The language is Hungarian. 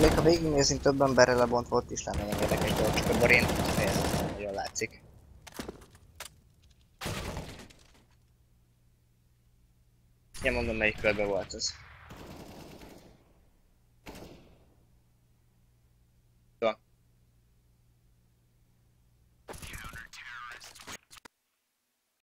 Még ha végignézünk több emberre lebontva, ott is lenne egy érdekes dolog, csak a Borén kifejezetten nagyon látszik. Ja, mondom, melyik körbe volt az.